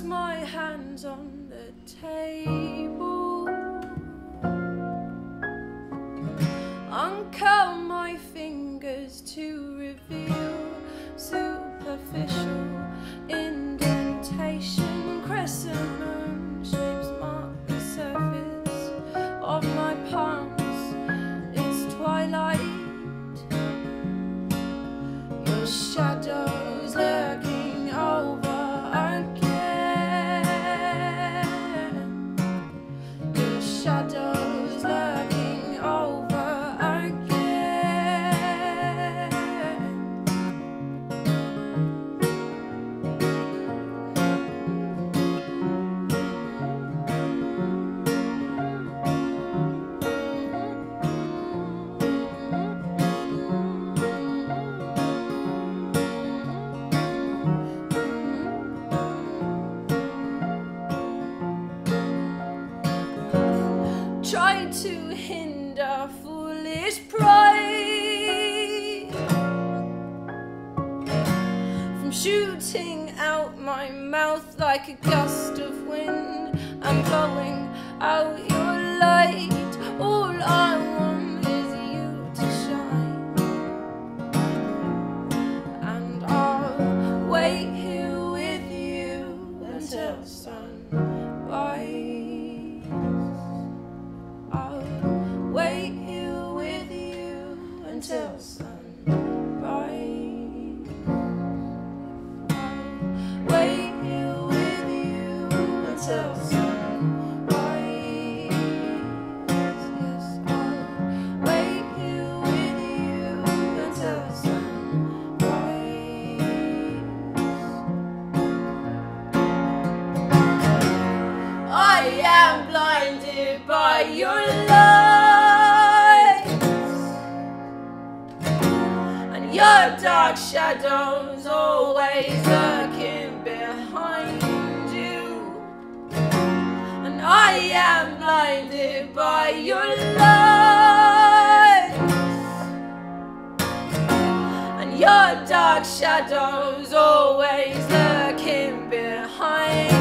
my hands on the table. Uncurl my fingers to reveal superficial indentation. Crescent moon shapes mark the surface of my palms. It's twilight. Shadow to hinder foolish pride from shooting out my mouth like a gust of wind I'm blowing out your light. By your light. And your dark shadows always lurking I am blinded by your light. And your dark shadows always lurking behind.